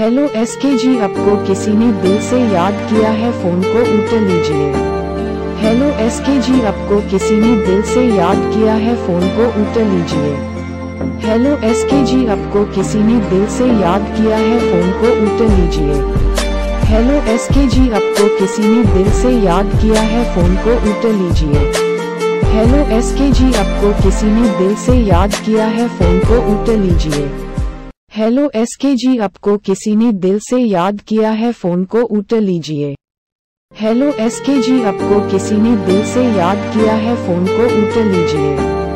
Hello SK जी आपको किसी ने दिल से याद किया है, फ़ोन को उठा लीजिए। हेलो एसके जी आपको किसी ने दिल से याद किया है, फ़ोन को उठा लीजिए। हेलो एसके जी आपको किसी ने दिल से याद किया है, फ़ोन को उठा लीजिए। हेलो एसके जी आपको किसी ने दिल से याद किया है, फ़ोन को उठा लीजिए। हेलो एसके जी आपको किसी ने दिल से याद किया है, फ़ोन को उठा लीजिए। हेलो एसके जी आपको किसी ने दिल से याद किया है, फ़ोन को उठा लीजिए। हेलो एस के जी आपको किसी ने दिल से याद किया है, फ़ोन को उठा लीजिए।